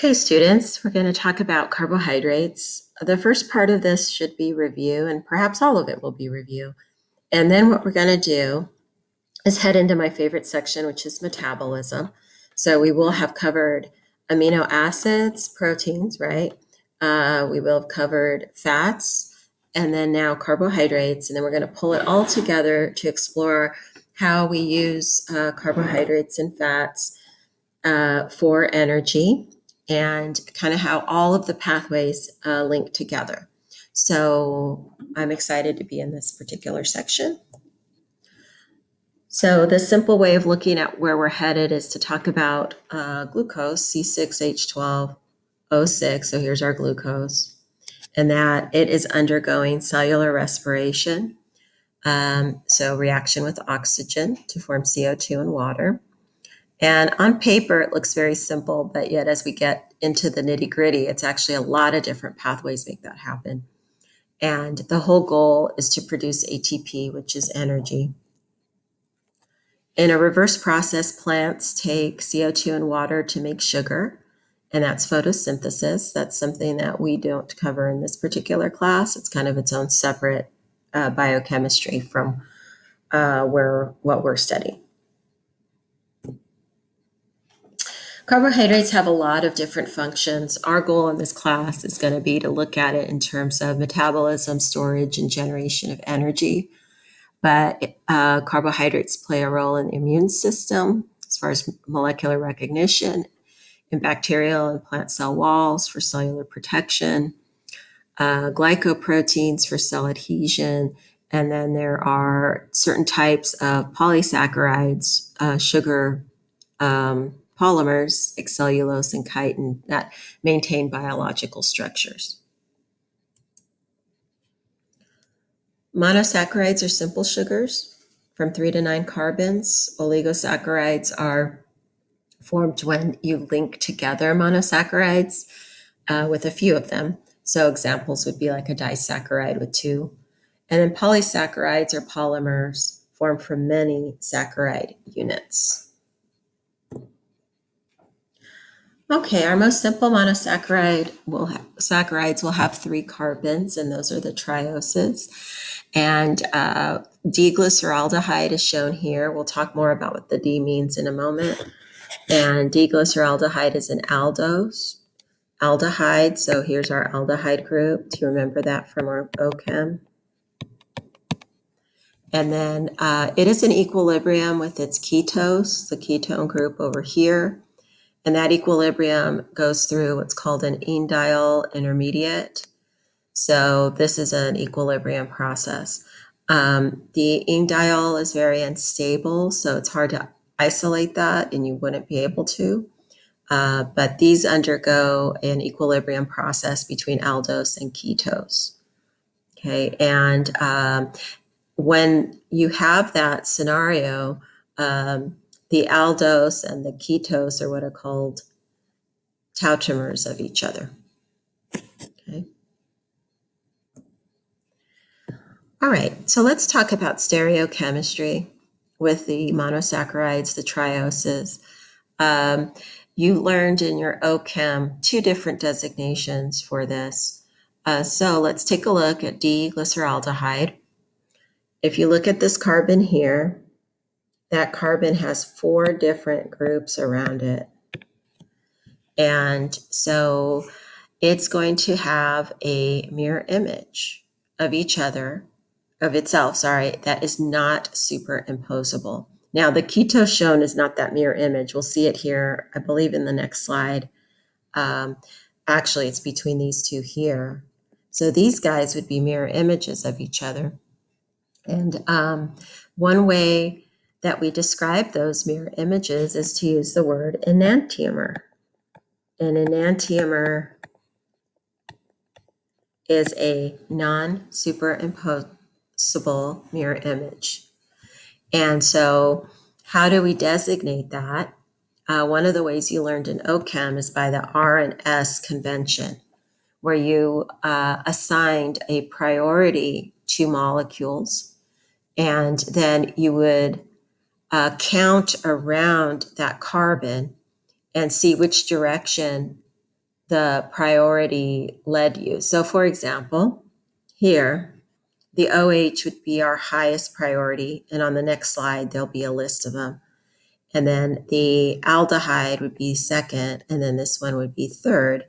Okay, students, we're going to talk about carbohydrates. The first part of this should be review, and perhaps all of it will be review. And then what we're going to do is head into my favorite section, which is metabolism. So we will have covered amino acids, proteins, right? Uh, we will have covered fats, and then now carbohydrates. And then we're going to pull it all together to explore how we use uh, carbohydrates and fats uh, for energy and kind of how all of the pathways uh, link together. So I'm excited to be in this particular section. So the simple way of looking at where we're headed is to talk about uh, glucose, C6H12O6. So here's our glucose, and that it is undergoing cellular respiration. Um, so reaction with oxygen to form CO2 and water. And on paper, it looks very simple, but yet as we get into the nitty gritty, it's actually a lot of different pathways make that happen. And the whole goal is to produce ATP, which is energy. In a reverse process, plants take CO2 and water to make sugar, and that's photosynthesis. That's something that we don't cover in this particular class. It's kind of its own separate uh, biochemistry from uh, where what we're studying. Carbohydrates have a lot of different functions. Our goal in this class is going to be to look at it in terms of metabolism, storage, and generation of energy. But uh, carbohydrates play a role in the immune system as far as molecular recognition, in bacterial and plant cell walls for cellular protection, uh, glycoproteins for cell adhesion, and then there are certain types of polysaccharides, uh, sugar um, polymers like cellulose and chitin that maintain biological structures. Monosaccharides are simple sugars from three to nine carbons. Oligosaccharides are formed when you link together monosaccharides uh, with a few of them. So examples would be like a disaccharide with two. And then polysaccharides are polymers formed from many saccharide units. Okay, our most simple monosaccharide will ha- saccharides will have three carbons, and those are the trioses. And uh, D-glyceraldehyde is shown here. We'll talk more about what the D means in a moment. And D-glyceraldehyde is an aldose aldehyde. So here's our aldehyde group. Do you remember that from our OChem? And then uh, it is in equilibrium with its ketose, the ketone group over here. And that equilibrium goes through what's called an enediol intermediate. So this is an equilibrium process. Um, the enediol is very unstable, so it's hard to isolate that, and you wouldn't be able to. Uh, but these undergo an equilibrium process between aldose and ketose. Okay, and um, when you have that scenario, um, the aldose and the ketose are what are called tautomers of each other. Okay. All right, so let's talk about stereochemistry with the monosaccharides, the trioses. Um, you learned in your OChem two different designations for this. Uh, so let's take a look at D-glyceraldehyde. If you look at this carbon here, that carbon has four different groups around it. And so it's going to have a mirror image of each other, of itself, sorry, that is not superimposable. Now, the ketose shown is not that mirror image. We'll see it here, I believe, in the next slide. Um, actually, it's between these two here. So these guys would be mirror images of each other. And um, one way that we describe those mirror images is to use the word enantiomer. An enantiomer is a non-superimposable mirror image. And so how do we designate that? Uh, one of the ways you learned in OChem is by the R and S convention, where you uh, assigned a priority to molecules, and then you would uh, count around that carbon and see which direction the priority led you. So, for example, here, the OH would be our highest priority, and on the next slide, there'll be a list of them. And then the aldehyde would be second, and then this one would be third.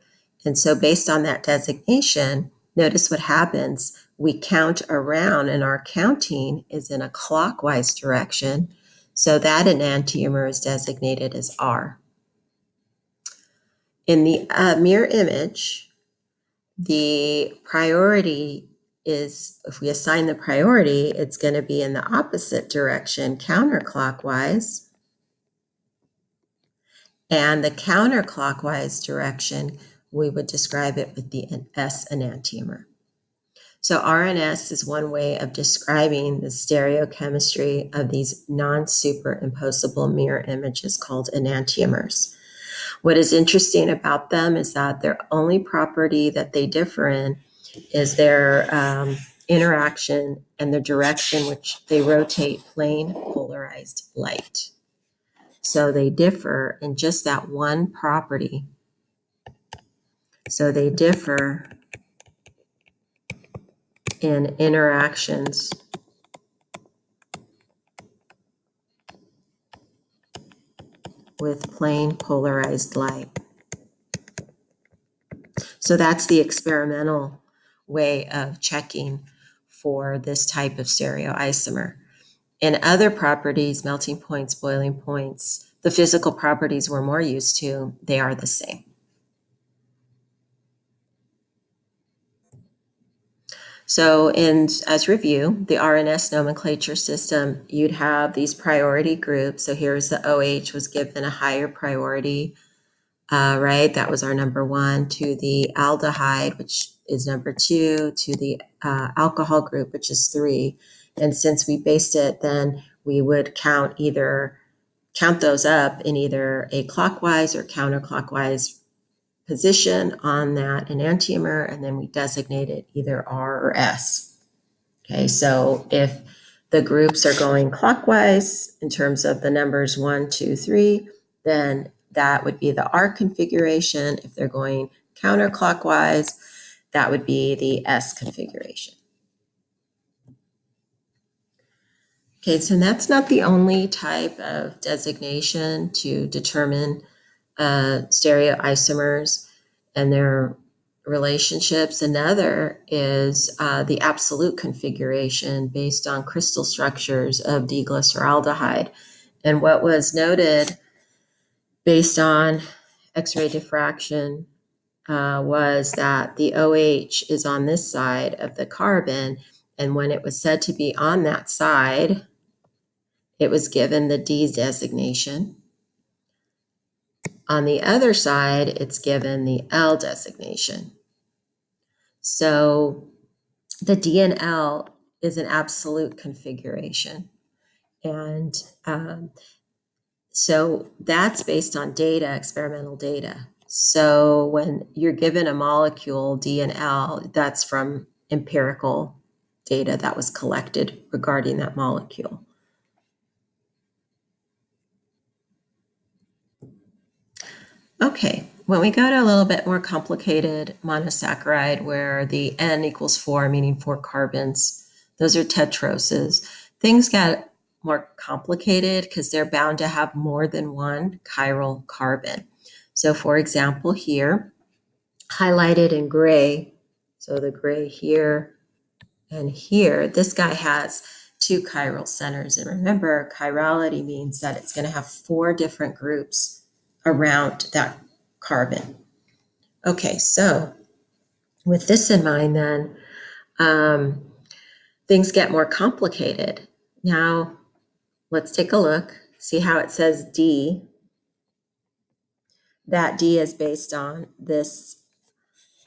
And so, based on that designation, notice what happens. We count around, and our counting is in a clockwise direction. So, that enantiomer is designated as R. In the uh, mirror image, the priority is if we assign the priority, it's going to be in the opposite direction, counterclockwise. And the counterclockwise direction, we would describe it with the S enantiomer. So RNS is one way of describing the stereochemistry of these non-superimposable mirror images called enantiomers. What is interesting about them is that their only property that they differ in is their um, interaction and the direction which they rotate plane polarized light. So they differ in just that one property. So they differ in interactions with plane polarized light. So that's the experimental way of checking for this type of stereoisomer. In other properties, melting points, boiling points, the physical properties we're more used to, they are the same. So, in as review, the RNS nomenclature system, you'd have these priority groups. So here's the OH was given a higher priority, uh, right? That was our number one. To the aldehyde, which is number two. To the uh, alcohol group, which is three. And since we based it, then we would count either count those up in either a clockwise or counterclockwise position on that enantiomer, and then we designate it either R or S. Okay, so if the groups are going clockwise in terms of the numbers one, two, three, then that would be the R configuration. If they're going counterclockwise, that would be the S configuration. Okay, so that's not the only type of designation to determine uh, stereoisomers and their relationships. Another is uh, the absolute configuration based on crystal structures of D-glyceraldehyde. And what was noted based on X-ray diffraction uh, was that the OH is on this side of the carbon. And when it was said to be on that side, it was given the D designation. On the other side, it's given the L designation. So the DNL is an absolute configuration. And um, so that's based on data, experimental data. So when you're given a molecule, D and L, that's from empirical data that was collected regarding that molecule. Okay, when we go to a little bit more complicated monosaccharide where the N equals four, meaning four carbons, those are tetroses, things get more complicated because they're bound to have more than one chiral carbon. So for example, here, highlighted in gray, so the gray here and here, this guy has two chiral centers. And remember, chirality means that it's going to have four different groups around that carbon. Okay, so with this in mind, then um, things get more complicated. Now, let's take a look, see how it says D. That D is based on this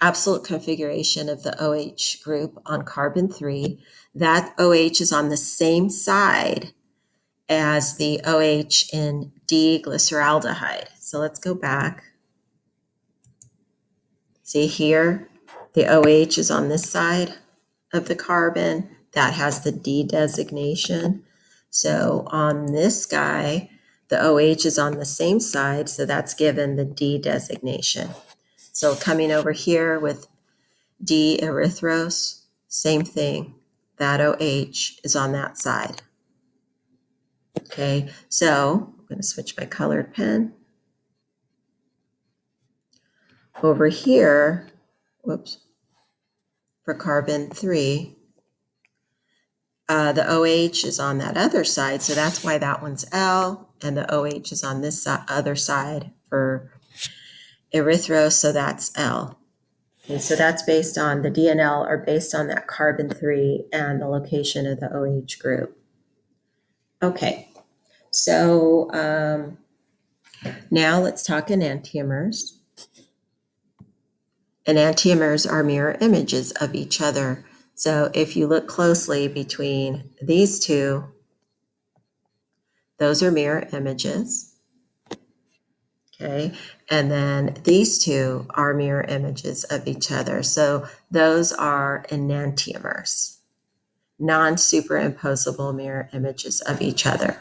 absolute configuration of the OH group on carbon 3. That OH is on the same side as the OH in D-glyceraldehyde. So let's go back. See here, the OH is on this side of the carbon. That has the D designation. So on this guy, the OH is on the same side, so that's given the D designation. So coming over here with D erythrose, same thing. That OH is on that side. Okay, so I'm going to switch my colored pen. Over here, whoops, for carbon 3, uh, the OH is on that other side, so that's why that one's L, and the OH is on this other side for erythro, so that's L. Okay, so that's based on the DNL are based on that carbon 3 and the location of the OH group. Okay, so um, now let's talk enantiomers. Enantiomers are mirror images of each other. So if you look closely between these two, those are mirror images. Okay, and then these two are mirror images of each other. So those are enantiomers, non superimposable mirror images of each other.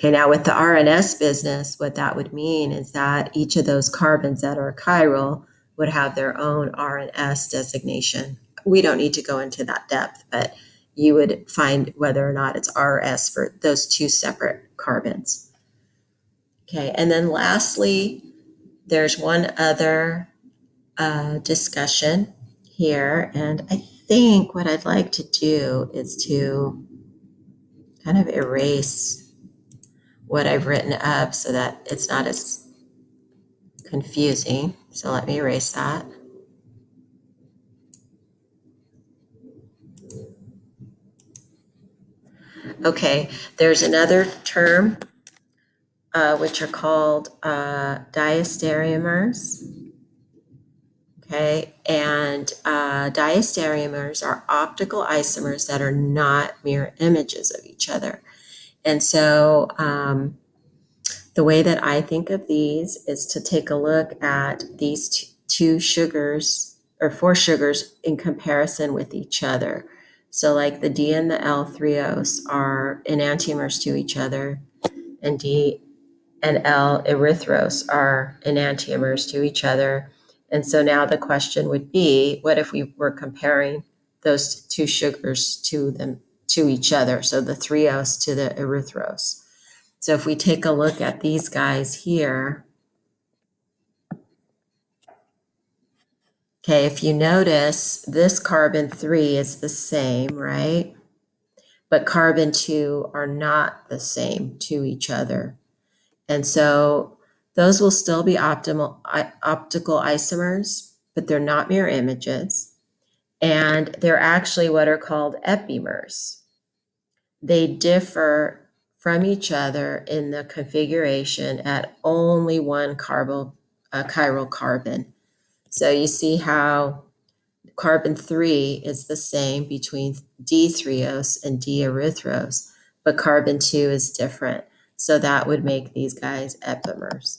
Okay, now with the RNS business, what that would mean is that each of those carbons that are chiral would have their own RNS designation. We don't need to go into that depth, but you would find whether or not it's RS for those two separate carbons. Okay, and then lastly, there's one other uh, discussion here, and I think what I'd like to do is to kind of erase what I've written up so that it's not as confusing. So let me erase that. Okay, there's another term uh, which are called uh, diastereomers. Okay, and uh, diastereomers are optical isomers that are not mirror images of each other. And so um, the way that I think of these is to take a look at these t- two sugars or four sugars in comparison with each other. So, like the D and the L threose are enantiomers to each other, and D and L erythrose are enantiomers to each other. And so now the question would be what if we were comparing those two sugars to them to each other? So the threose to the erythrose. So if we take a look at these guys here, okay, if you notice, this carbon 3 is the same, right? But carbon 2 are not the same to each other. And so those will still be optimal optical isomers, but they're not mirror images. And they're actually what are called epimers. They differ from each other in the configuration at only one carbo, uh, chiral carbon. So you see how carbon 3 is the same between D-threose and D-erythrose, but carbon 2 is different. So that would make these guys epimers.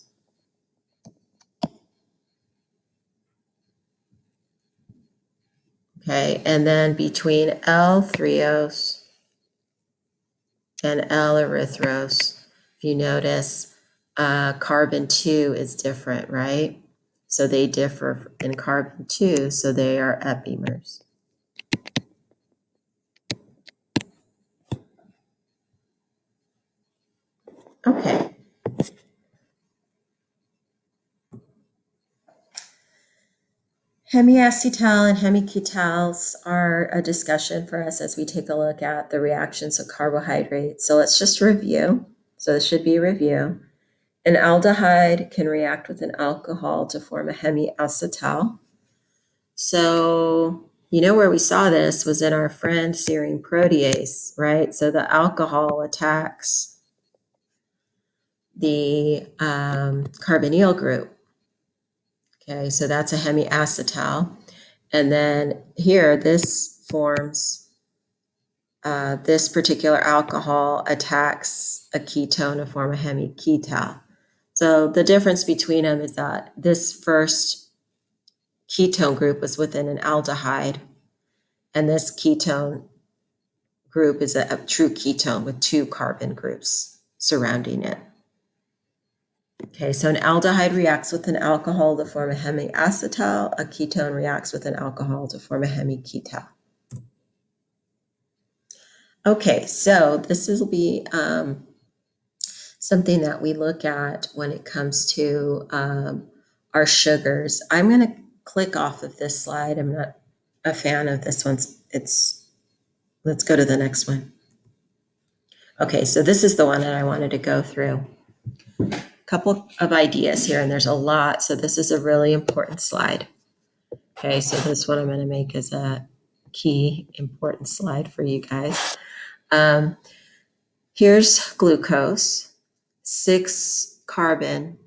Okay, and then between L-threose and L-erythrose, if you notice, uh, carbon 2 is different, right? So they differ in carbon 2, so they are epimers. Okay. Hemiacetal and hemiketals are a discussion for us as we take a look at the reactions of carbohydrates. So let's just review. So this should be a review. An aldehyde can react with an alcohol to form a hemiacetal. So you know where we saw this was in our friend serine protease, right? So the alcohol attacks the um, carbonyl group. Okay, so that's a hemiacetal. And then here, this forms, uh, this particular alcohol attacks a ketone to form a hemiketal. So the difference between them is that this first ketone group was within an aldehyde, and this ketone group is a, a true ketone with two carbon groups surrounding it. Okay, so an aldehyde reacts with an alcohol to form a hemiacetal. A ketone reacts with an alcohol to form a hemiketal. Okay, so this will be um, something that we look at when it comes to um, our sugars. I'm going to click off of this slide. I'm not a fan of this one. It's let's go to the next one. Okay, so this is the one that I wanted to go through. Couple of ideas here, and there's a lot. So this is a really important slide. Okay, so this one I'm going to make is a key important slide for you guys. Um, here's glucose, six carbon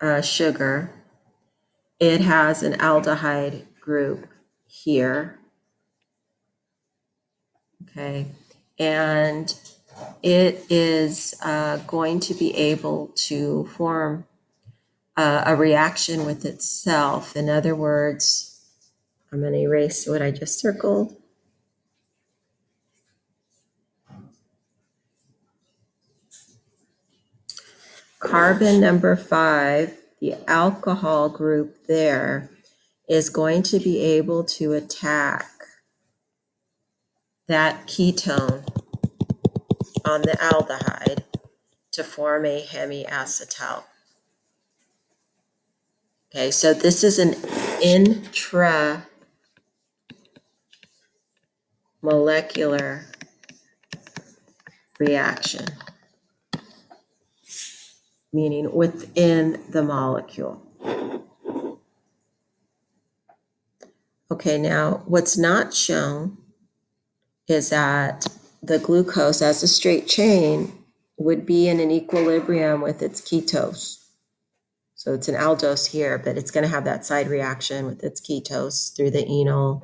uh, sugar. It has an aldehyde group here. Okay, and it is uh, going to be able to form uh, a reaction with itself. In other words, I'm going to erase what I just circled. Carbon number five, the alcohol group there, is going to be able to attack that ketone on the aldehyde to form a hemiacetal. Okay, so this is an intra molecular reaction meaning within the molecule. Okay, now what's not shown is that the glucose as a straight chain would be in an equilibrium with its ketose. So it's an aldose here, but it's going to have that side reaction with its ketose through the enol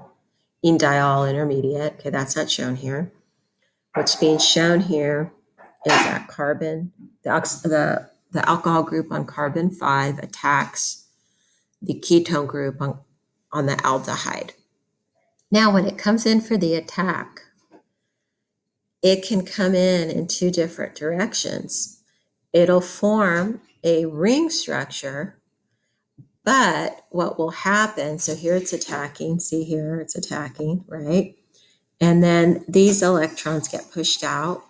enediol intermediate. Okay, that's not shown here. What's being shown here is that carbon, the, the the alcohol group on carbon 5 attacks the ketone group on, on the aldehyde. Now, when it comes in for the attack, it can come in in two different directions. It'll form a ring structure, but what will happen, so here it's attacking, see here it's attacking, right? And then these electrons get pushed out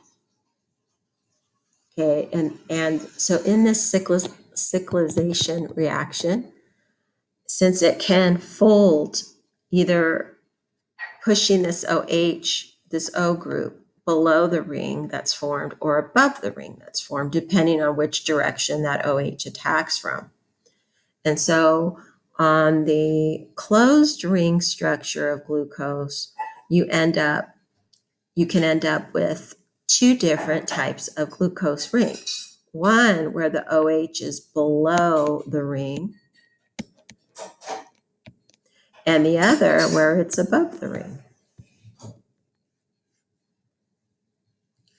Okay, and, and so in this cyclis, cyclization reaction, since it can fold either pushing this OH, this O group, below the ring that's formed or above the ring that's formed, depending on which direction that OH attacks from. And so on the closed ring structure of glucose, you end up, you can end up with two different types of glucose rings. One where the OH is below the ring, and the other where it's above the ring.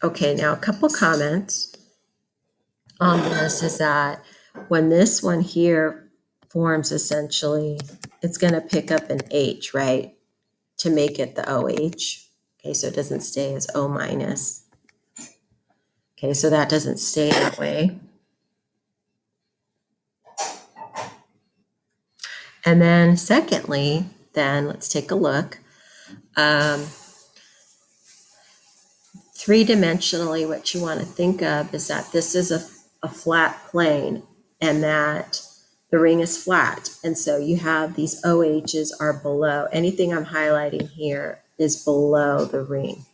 Okay, now a couple comments on this is that when this one here forms essentially, it's going to pick up an H, right, to make it the OH. Okay, so it doesn't stay as O minus. Okay, so that doesn't stay that way. And then secondly, then let's take a look. Um, three-dimensionally, what you want to think of is that this is a, a flat plane and that the ring is flat. And so you have these OHs are below. Anything I'm highlighting here is below the ring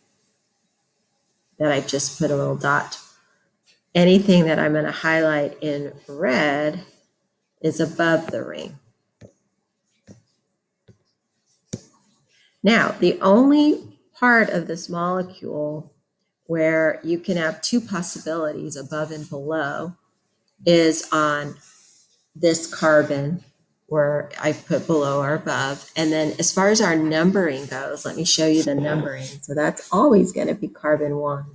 that I just put a little dot. Anything that I'm going to highlight in red is above the ring. Now, the only part of this molecule where you can have two possibilities above and below is on this carbon where I put below or above. And then as far as our numbering goes, let me show you the numbering. So that's always going to be carbon one.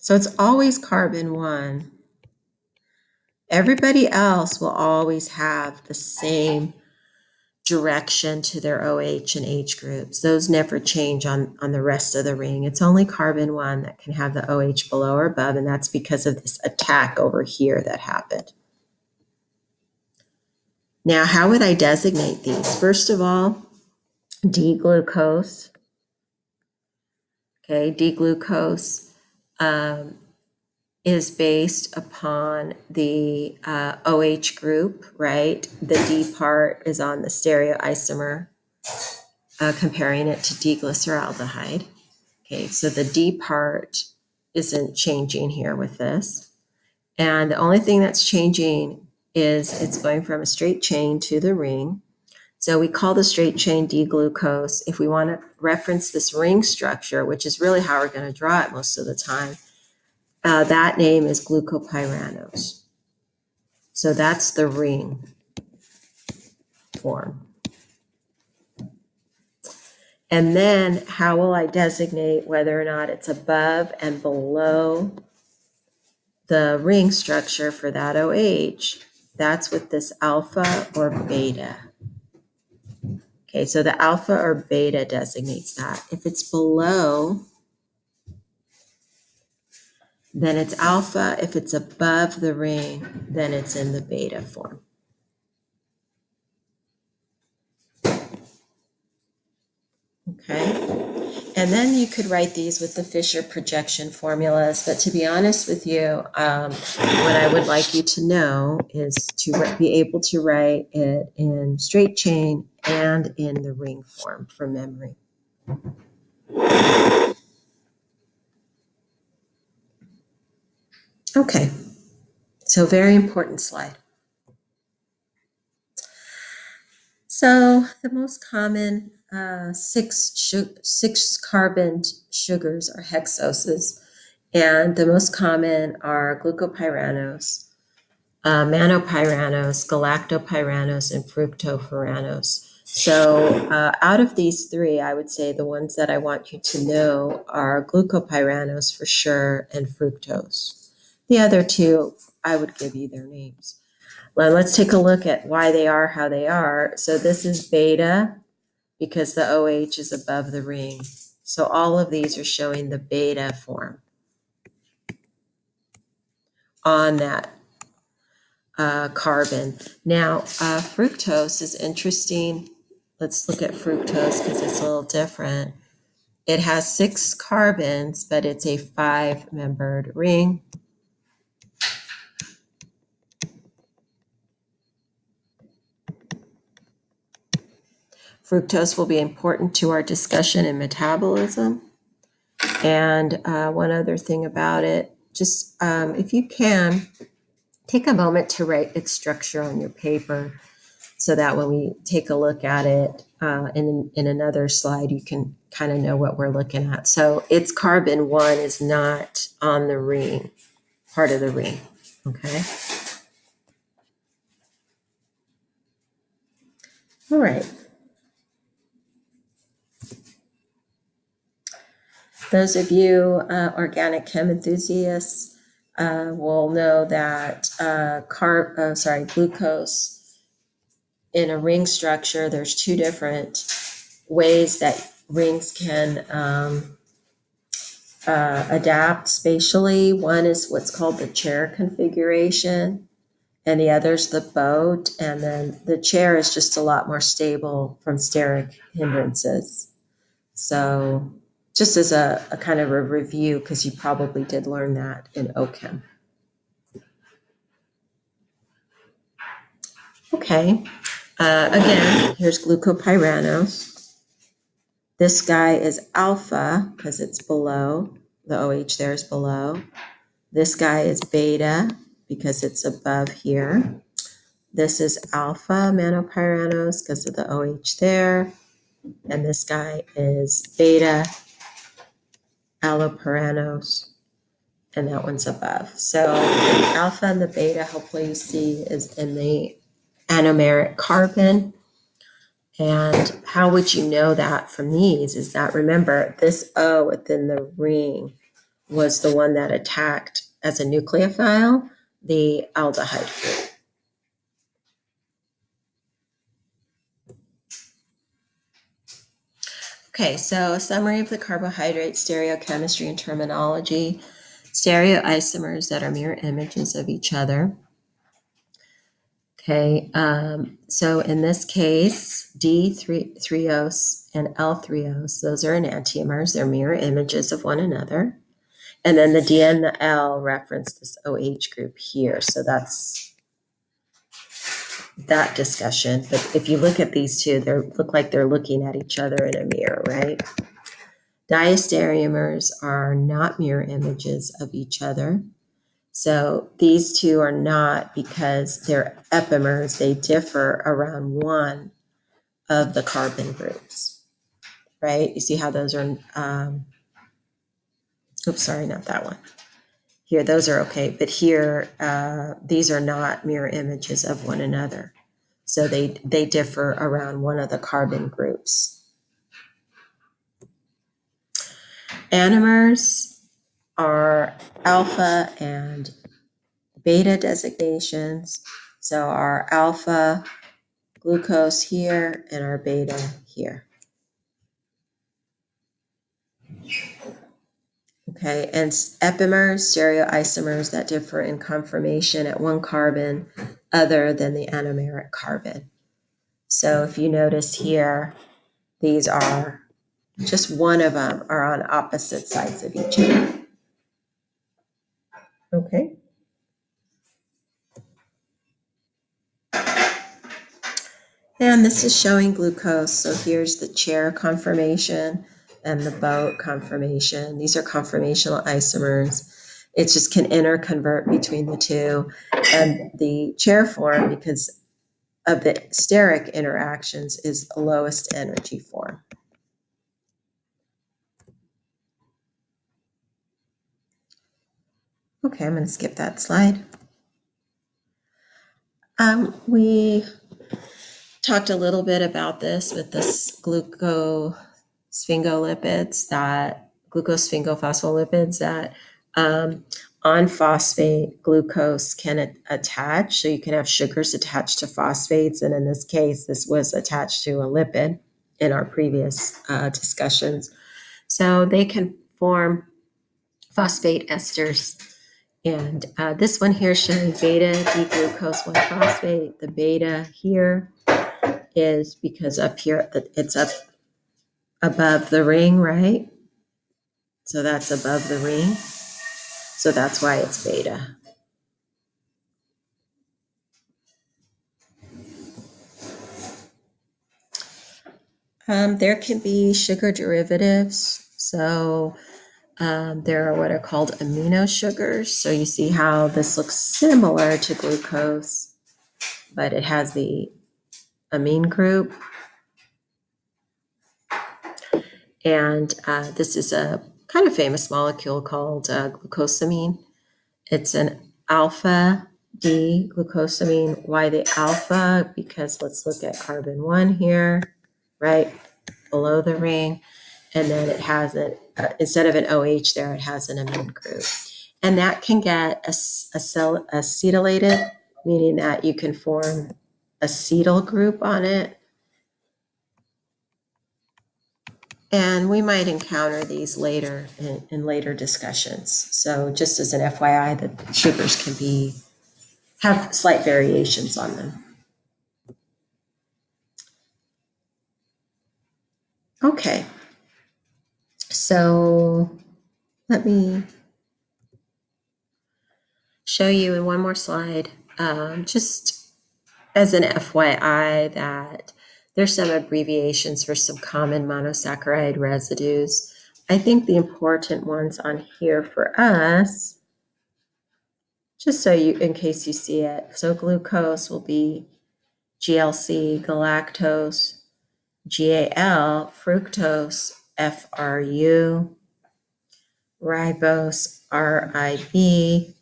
So it's always carbon one. Everybody else will always have the same direction to their OH and H groups. Those never change on, on the rest of the ring. It's only carbon one that can have the OH below or above, and that's because of this attack over here that happened. Now, how would I designate these? First of all, D-glucose. Okay, D-glucose um, is based upon the uh, OH group, right? The D part is on the stereoisomer, uh, comparing it to D-glyceraldehyde. Okay, so the D part isn't changing here with this. And the only thing that's changing is it's going from a straight chain to the ring. So we call the straight chain D-glucose. If we want to reference this ring structure, which is really how we're going to draw it most of the time, uh, that name is glucopyranose. So that's the ring form. And then how will I designate whether or not it's above and below the ring structure for that OH? That's with this alpha or beta. Okay, so the alpha or beta designates that. If it's below, then it's alpha. If it's above the ring, then it's in the beta form. Okay. And then you could write these with the Fischer projection formulas. But to be honest with you, um, what I would like you to know is to be able to write it in straight chain and in the ring form for memory. Okay, so very important slide. So the most common uh, six six carbon sugars are hexoses, and the most common are glucopyranose, uh, mannopyranose, galactopyranose, and fructopyranose. So uh, out of these three, I would say the ones that I want you to know are glucopyranose for sure and fructose. The other two, I would give you their names. Well, let's take a look at why they are how they are. So this is beta because the OH is above the ring. So all of these are showing the beta form on that uh, carbon. Now, uh, fructose is interesting. Let's look at fructose because it's a little different. It has six carbons, but it's a five membered ring. Fructose will be important to our discussion in metabolism. And uh, one other thing about it, just um, if you can, take a moment to write its structure on your paper so that when we take a look at it uh, in, in another slide, you can kind of know what we're looking at. So its carbon one is not on the ring, part of the ring, okay? All right. Those of you uh, organic chem enthusiasts uh, will know that uh, carb, uh, sorry, glucose in a ring structure, there's two different ways that rings can um, uh, adapt spatially. One is what's called the chair configuration, and the other is the boat. And then the chair is just a lot more stable from steric hindrances. So just as a, a kind of a review, because you probably did learn that in OCHEM. Okay, uh, again, here's glucopyranose. This guy is alpha because it's below, the OH there is below. This guy is beta because it's above here. This is alpha mannopyranose because of the OH there. And this guy is beta allopyranose, and that one's above. So the alpha and the beta, hopefully you see, is in the anomeric carbon. And how would you know that from these? Is that remember this O within the ring was the one that attacked as a nucleophile the aldehyde group. Okay, so a summary of the carbohydrate stereochemistry and terminology. Stereoisomers that are mirror images of each other. Okay, um, so in this case, D-threose and L-threose, those are enantiomers. They're mirror images of one another. And then the D and the L reference this OH group here. So that's that discussion. But if you look at these two, they look like they're looking at each other in a mirror, right? Diastereomers are not mirror images of each other. So these two are not because they're epimers, they differ around one of the carbon groups, right? You see how those are, um, oops, sorry, not that one. Here, those are okay, but here, uh, these are not mirror images of one another. So they, they differ around one of the carbon groups. Anomers are alpha and beta designations. So our alpha glucose here and our beta here. Okay, and epimers, stereoisomers that differ in conformation at one carbon other than the anomeric carbon. So if you notice here, these are just one of them are on opposite sides of each other. Okay. And this is showing glucose. So here's the chair conformation and the boat conformation. These are conformational isomers. It just can interconvert between the two. And the chair form, because of the steric interactions, is the lowest energy form. Okay, I'm going to skip that slide. Um, we talked a little bit about this with this glucosphingolipids that glucosphingophospholipid that um, on phosphate glucose can attach. So you can have sugars attached to phosphates. And in this case, this was attached to a lipid in our previous uh, discussions. So they can form phosphate esters and uh, this one here showing beta D-glucose 1-phosphate. The beta here is because up here, it's up above the ring, right? So that's above the ring. So that's why it's beta. Um, there can be sugar derivatives. So um, there are what are called amino sugars. So you see how this looks similar to glucose, but it has the amine group. And uh, this is a kind of famous molecule called uh, glucosamine. It's an alpha D glucosamine. Why the alpha? Because let's look at carbon one here, right below the ring. And then it has an uh, instead of an OH there, it has an amine group. And that can get acetylated, acetylated, meaning that you can form acetyl group on it. And we might encounter these later in, in later discussions. So just as an FYI, the sugars can be have slight variations on them. Okay, so let me show you in one more slide, um, just as an FYI that there's some abbreviations for some common monosaccharide residues. I think the important ones on here for us, just so you, in case you see it, so glucose will be GLC, galactose, GAL, fructose, FRU, ribose, RIB.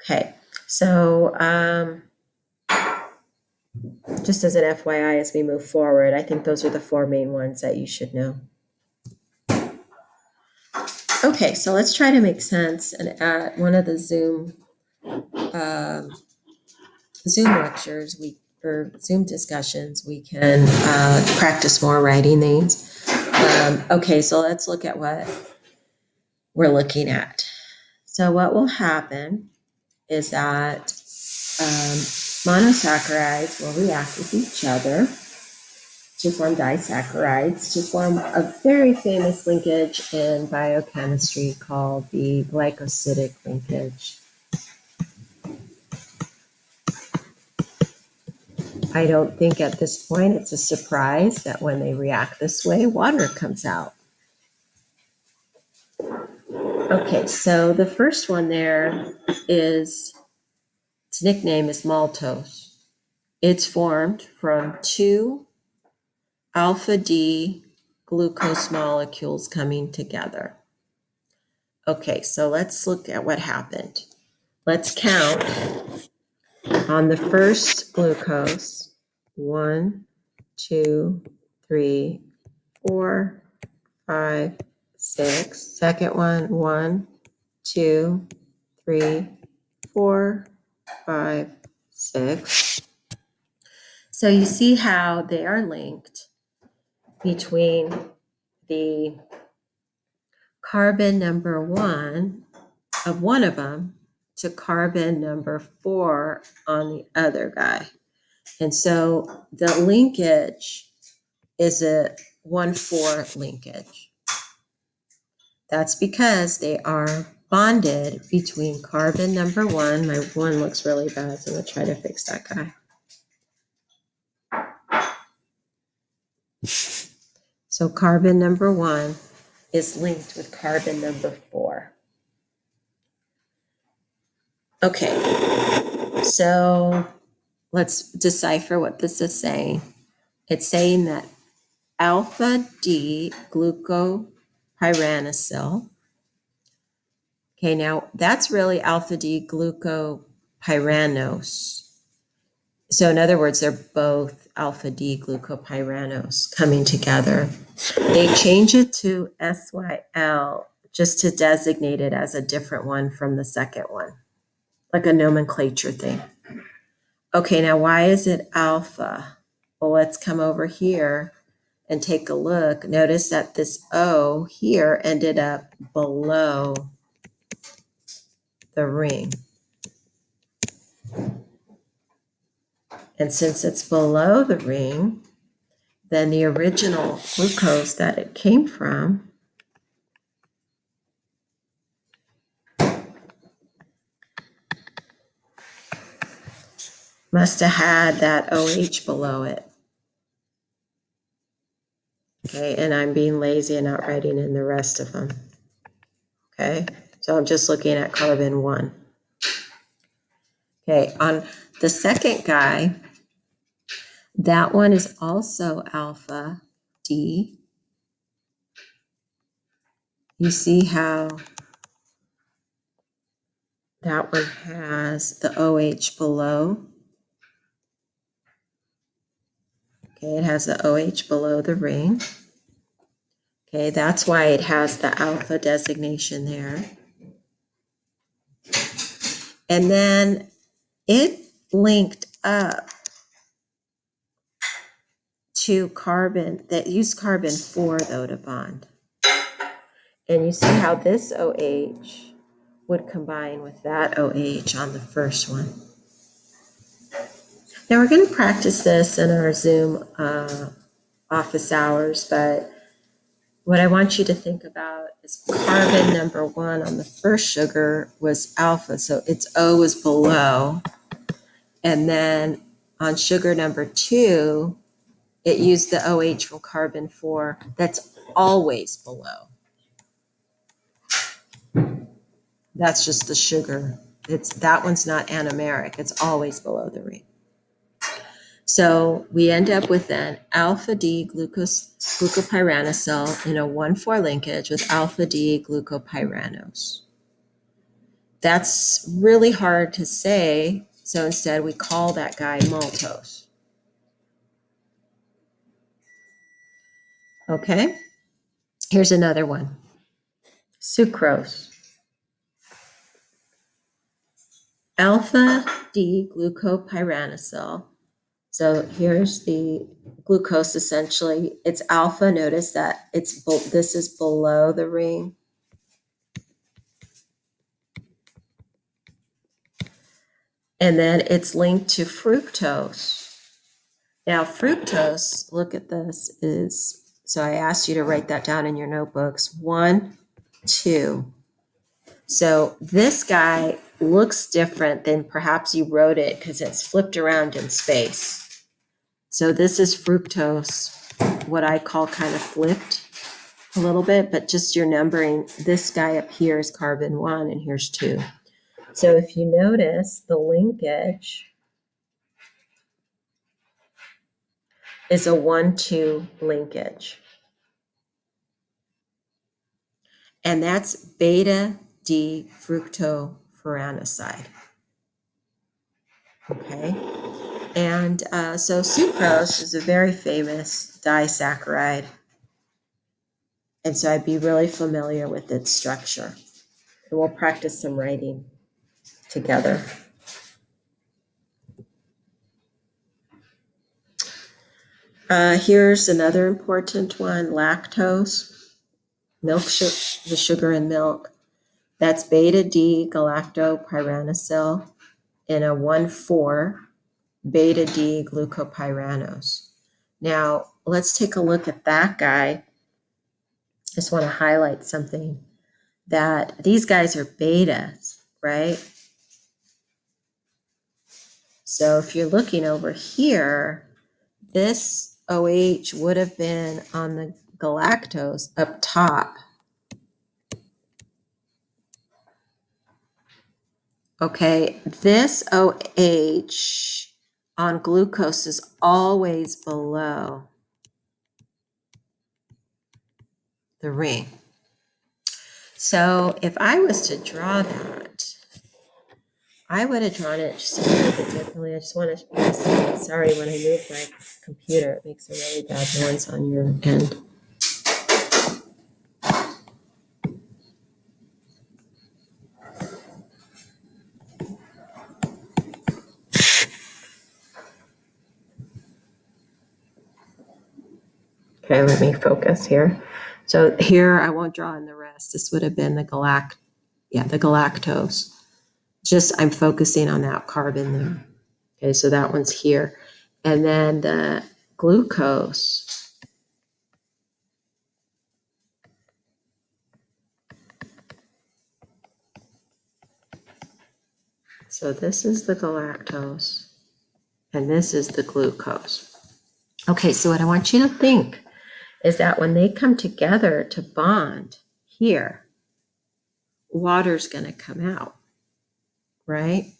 Okay, so um, just as an FYI as we move forward, I think those are the four main ones that you should know. Okay, so let's try to make sense and at one of the Zoom um, Zoom lectures, we for Zoom discussions, we can uh, practice more writing these. Um, okay, so let's look at what we're looking at. So what will happen is that um, monosaccharides will react with each other to form disaccharides to form a very famous linkage in biochemistry called the glycosidic linkage. I don't think at this point it's a surprise that when they react this way, water comes out. Okay, so the first one there is, its nickname is maltose. It's formed from two alpha D glucose molecules coming together. Okay, so let's look at what happened. Let's count on the first glucose one, two, three, four, five, six. Second one one, two, three, four, five, six. So you see how they are linked between the carbon number one of one of them to carbon number four on the other guy. And so the linkage is a 1 4 linkage. That's because they are bonded between carbon number one. My one looks really bad, so I'm going to try to fix that guy. So carbon number one is linked with carbon number four. Okay, so let's decipher what this is saying. It's saying that alpha D glucopyranosyl. Okay, now that's really alpha D glucopyranose. So, in other words, they're both alpha D glucopyranose coming together. They change it to SYL just to designate it as a different one from the second one, like a nomenclature thing. Okay, now why is it alpha? Well, let's come over here and take a look. Notice that this O here ended up below the ring. And since it's below the ring, then the original glucose that it came from must have had that OH below it. Okay, and I'm being lazy and not writing in the rest of them. Okay, so I'm just looking at carbon one. Okay, on the second guy, that one is also alpha D. You see how that one has the OH below. Okay, it has the OH below the ring. Okay, that's why it has the alpha designation there. And then it linked up to carbon that used carbon 4 though to bond. And you see how this OH would combine with that OH on the first one. Now we're going to practice this in our Zoom uh, office hours, but what I want you to think about is carbon number one on the first sugar was alpha, so its O was below. And then on sugar number two, it used the OH from carbon four. That's always below. That's just the sugar. It's that one's not anomeric. It's always below the ring. So we end up with an alpha D glucose, glucopyranosyl in a 1,4 linkage with alpha D glucopyranose. That's really hard to say, so instead we call that guy maltose. Okay, here's another one sucrose. Alpha D glucopyranosyl So here's the glucose essentially. It's alpha. Notice that it's this is below the ring. And then it's linked to fructose. Now, fructose, look at this, is so I asked you to write that down in your notebooks. One, two. So this guy looks different than perhaps you wrote it because it's flipped around in space. So this is fructose, what I call kind of flipped a little bit, but just your numbering. This guy up here is carbon one, and here's two. So if you notice the linkage is a one two linkage. And that's beta D fructofuranoside. Okay. And uh, so sucrose is a very famous disaccharide. And so I'd be really familiar with its structure. And we'll practice some writing together. Uh, here's another important one lactose, milk, su- the sugar in milk. That's beta D galactopyranosyl in a 1 4 beta D glucopyranose. Now, let's take a look at that guy. Just want to highlight something that these guys are betas, right? So if you're looking over here, this OH would have been on the galactose up top. Okay, this OH on glucose is always below the ring. So if I was to draw that, I would have drawn it just a little bit differently. I just want to, sorry, when I move my computer, it makes a really bad noise on your end. Okay, let me focus here. So here, I won't draw in the rest. This would have been the galact, yeah, the galactose. Just, I'm focusing on that carbon there. Okay, so that one's here. And then the glucose. So this is the galactose, and this is the glucose. Okay, so what I want you to think is that when they come together to bond here, water's going to come out, right?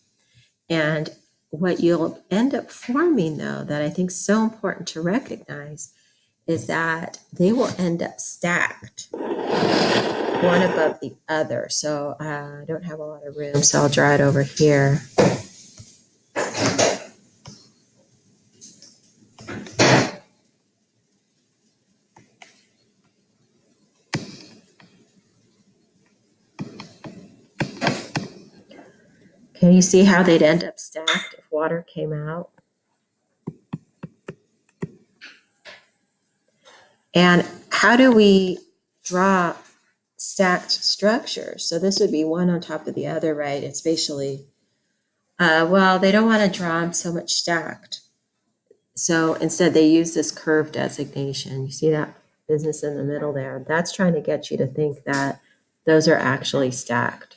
And what you'll end up forming, though, that I think so important to recognize is that they will end up stacked one above the other. So uh, I don't have a lot of room, so I'll draw it over here. You see how they'd end up stacked if water came out? And how do we draw stacked structures? So this would be one on top of the other, right? It's basically, uh, well, they don't want to draw them so much stacked. So instead, they use this curve designation. You see that business in the middle there? That's trying to get you to think that those are actually stacked.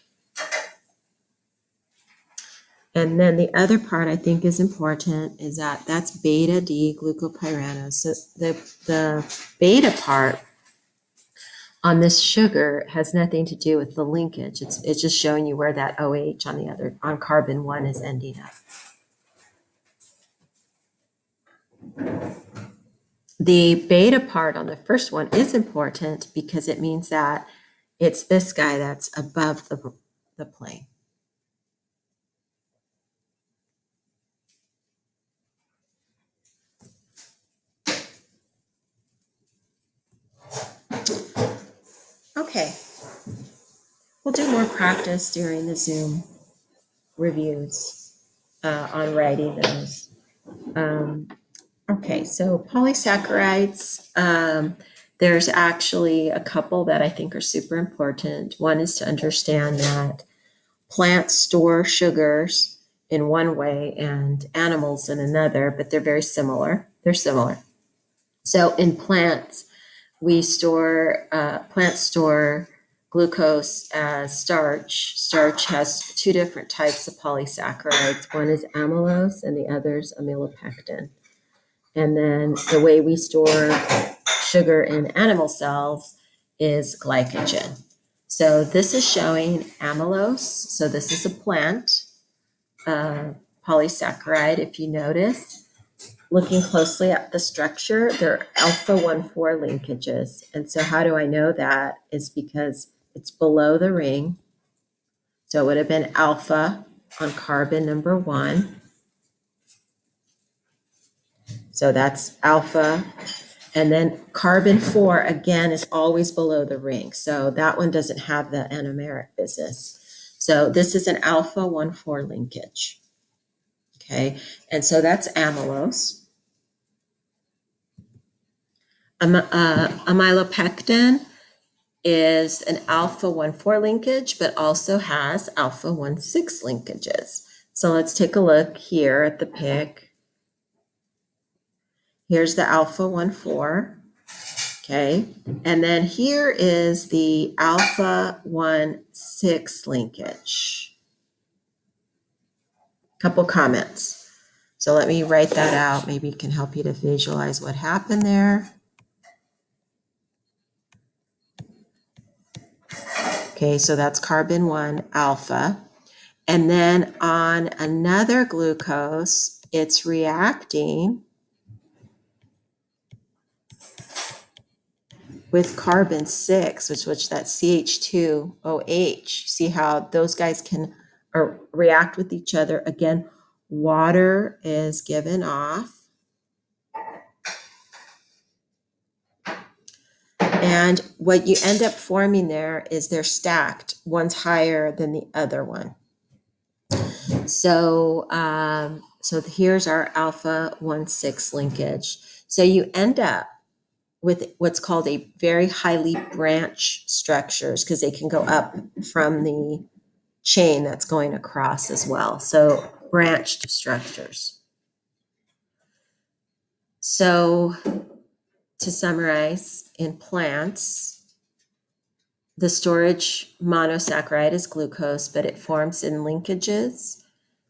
And then the other part I think is important is that that's beta D glucopyranose. So the, the beta part on this sugar has nothing to do with the linkage. It's, it's just showing you where that OH on the other, on carbon one is ending up. The beta part on the first one is important because it means that it's this guy that's above the, the plane. Okay. We'll do more practice during the Zoom reviews uh, on writing those. Um, okay, so polysaccharides, um, there's actually a couple that I think are super important. One is to understand that plants store sugars in one way and animals in another, but they're very similar. They're similar. So in plants, we store, uh, plants store glucose as starch. Starch has two different types of polysaccharides. One is amylose and the other is amylopectin. And then the way we store sugar in animal cells is glycogen. So this is showing amylose. So this is a plant uh, polysaccharide, if you notice. Looking closely at the structure, they're alpha 1 4 linkages. And so, how do I know that? Is because it's below the ring. So, it would have been alpha on carbon number one. So, that's alpha. And then carbon 4 again is always below the ring. So, that one doesn't have the anomeric business. So, this is an alpha 1 4 linkage. Okay, and so that's amylose. Uh, amylopectin is an alpha 1 4 linkage, but also has alpha 1 6 linkages. So let's take a look here at the pic. Here's the alpha 1 4. Okay, and then here is the alpha 1 6 linkage. Couple comments. So let me write that out. Maybe it can help you to visualize what happened there. Okay, so that's carbon 1 alpha. And then on another glucose, it's reacting with carbon 6, which which that CH2OH. See how those guys can react with each other. Again, water is given off. And what you end up forming there is they're stacked. One's higher than the other one. So, um, so here's our alpha 1 6 linkage. So you end up with what's called a very highly branch structures because they can go up from the chain that's going across as well. So branched structures. So to summarize, in plants, the storage monosaccharide is glucose, but it forms in linkages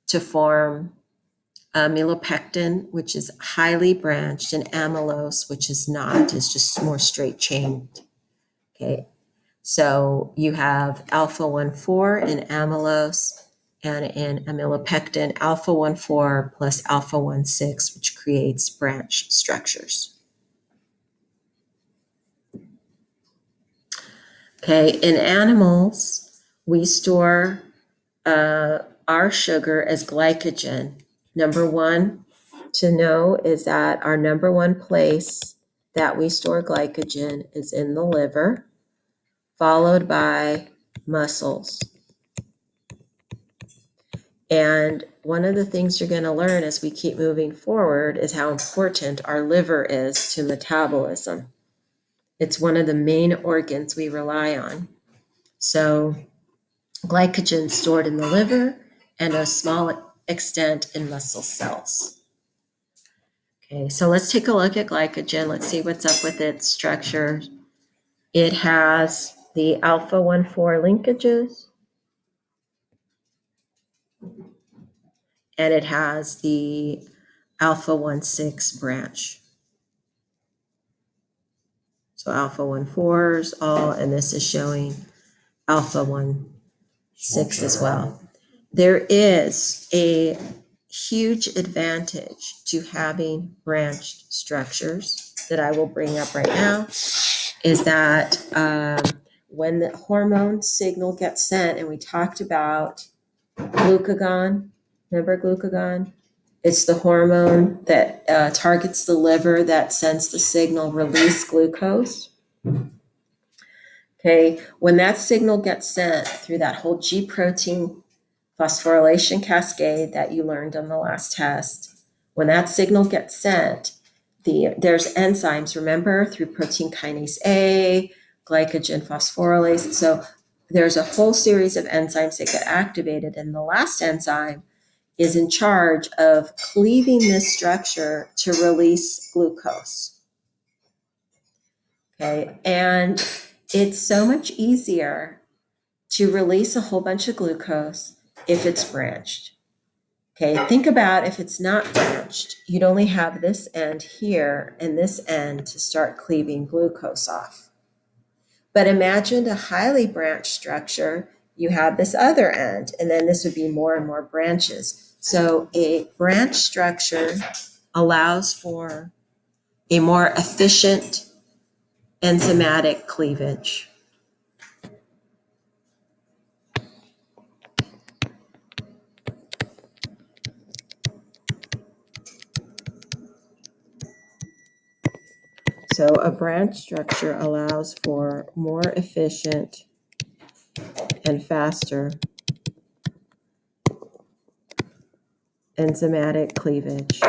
to form uh, amylopectin, which is highly branched, and amylose, which is not, is just more straight chained. Okay, so you have alpha 1 4 in amylose and in amylopectin, alpha 1 4 plus alpha 1 6, which creates branch structures. Okay, in animals, we store uh, our sugar as glycogen. Number one to know is that our number one place that we store glycogen is in the liver, followed by muscles. And one of the things you're going to learn as we keep moving forward is how important our liver is to metabolism. It's one of the main organs we rely on. So, glycogen stored in the liver and a small extent in muscle cells. Okay, so let's take a look at glycogen. Let's see what's up with its structure. It has the alpha 1 4 linkages, and it has the alpha 1 6 branch. So alpha 1 4s all, and this is showing alpha 1 6 as well. There is a huge advantage to having branched structures that I will bring up right now is that um, when the hormone signal gets sent, and we talked about glucagon, remember glucagon? It's the hormone that uh, targets the liver that sends the signal release glucose. Okay, when that signal gets sent through that whole G protein phosphorylation cascade that you learned on the last test, When that signal gets sent, the there's enzymes, remember, through protein kinase A, glycogen phosphorylase. So there's a whole series of enzymes that get activated, and the last enzyme is in charge of cleaving this structure to release glucose. Okay, and it's so much easier to release a whole bunch of glucose if it's branched. Okay, think about if it's not branched, you'd only have this end here and this end to start cleaving glucose off. But imagine a highly branched structure, you have this other end, and then this would be more and more branches. So a branch structure allows for a more efficient enzymatic cleavage. So a branch structure allows for more efficient and faster enzymatic cleavage.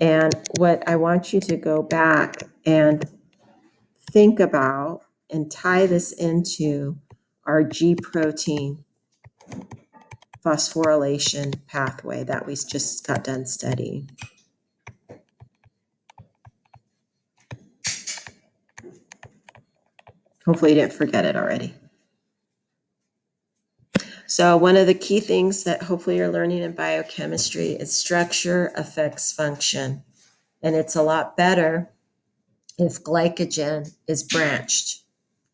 And what I want you to go back and think about and tie this into our G protein phosphorylation pathway that we just got done studying. Hopefully you didn't forget it already. So one of the key things that hopefully you're learning in biochemistry is structure affects function. And it's a lot better if glycogen is branched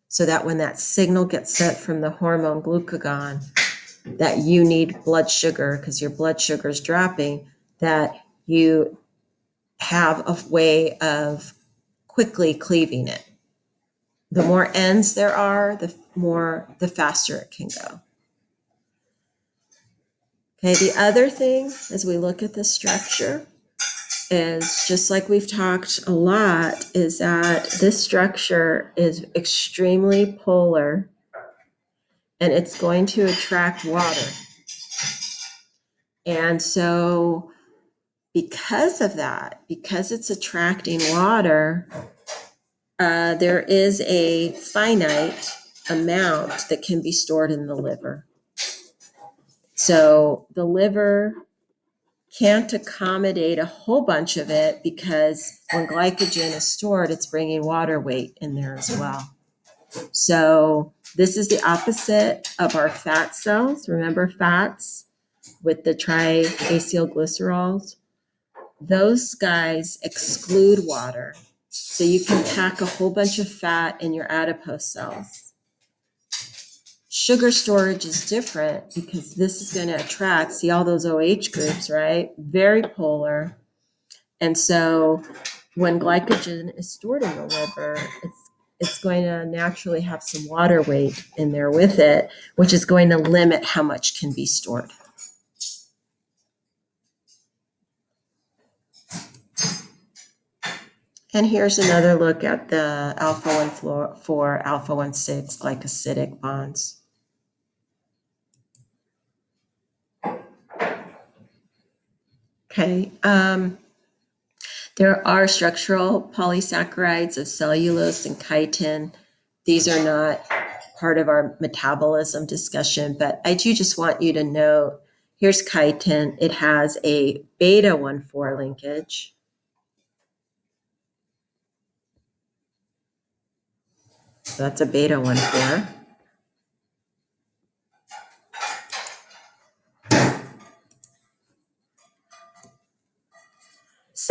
so that when that signal gets sent from the hormone glucagon that you need blood sugar because your blood sugar is dropping, that you have a way of quickly cleaving it the more ends there are, the more, the faster it can go. Okay, the other thing as we look at the structure is just like we've talked a lot, is that this structure is extremely polar and it's going to attract water. And so, because of that, because it's attracting water, uh, there is a finite amount that can be stored in the liver. So the liver can't accommodate a whole bunch of it because when glycogen is stored, it's bringing water weight in there as well. So this is the opposite of our fat cells. Remember fats with the triacylglycerols? Those guys exclude water so you can pack a whole bunch of fat in your adipose cells. Sugar storage is different because this is going to attract, see all those OH groups, right? Very polar. And so when glycogen is stored in the liver, it's it's going to naturally have some water weight in there with it, which is going to limit how much can be stored. And here's another look at the alpha 1 4 alpha 1 6 glycosidic bonds. Okay. Um, there are structural polysaccharides of cellulose and chitin. These are not part of our metabolism discussion, but I do just want you to note here's chitin. It has a beta 1 4 linkage. So that's a beta one four.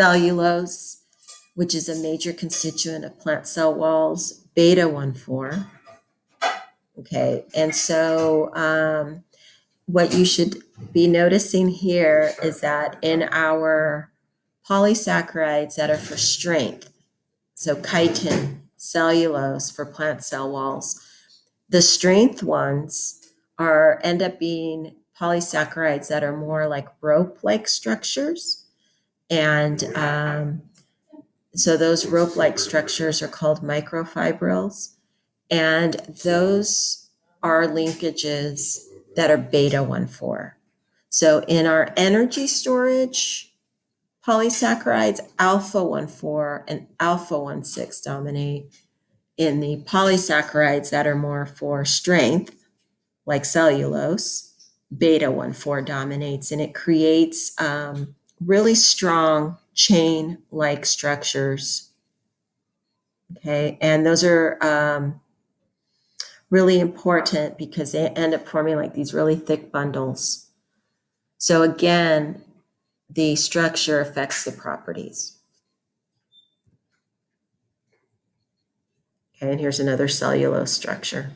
Cellulose, which is a major constituent of plant cell walls, beta one four. Okay, and so um, what you should be noticing here is that in our polysaccharides that are for strength, so chitin, cellulose for plant cell walls. The strength ones are end up being polysaccharides that are more like rope-like structures, and um, so those rope-like structures are called microfibrils, and those are linkages that are beta 1,4. So in our energy storage polysaccharides, alpha 1 4 and alpha 1 6 dominate. In the polysaccharides that are more for strength, like cellulose, beta 1 4 dominates, and it creates um, really strong chain like structures. Okay, and those are um, really important because they end up forming like these really thick bundles. So, again, the structure affects the properties. Okay, and here's another cellulose structure.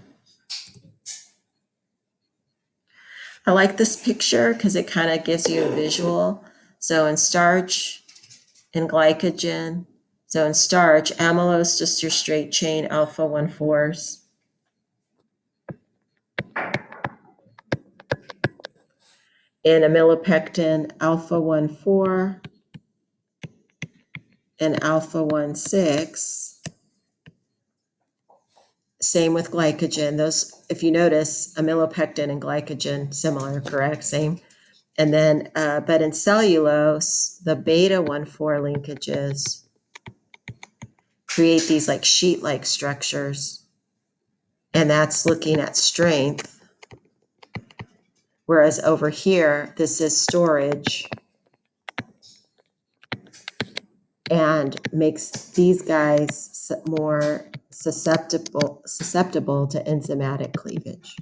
I like this picture because it kind of gives you a visual. So in starch, in glycogen, so in starch, amylose, just your straight chain alpha 1 4s. In amylopectin, alpha 1 4 and alpha 1 6. Same with glycogen. Those, if you notice, amylopectin and glycogen similar, correct? Same. And then, uh, but in cellulose, the beta 1 4 linkages create these like sheet like structures. And that's looking at strength. Whereas over here, this is storage and makes these guys more susceptible susceptible to enzymatic cleavage.